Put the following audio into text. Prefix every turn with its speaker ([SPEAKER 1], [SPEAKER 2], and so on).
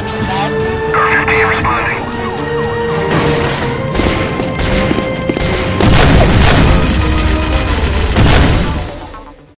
[SPEAKER 1] Copy that.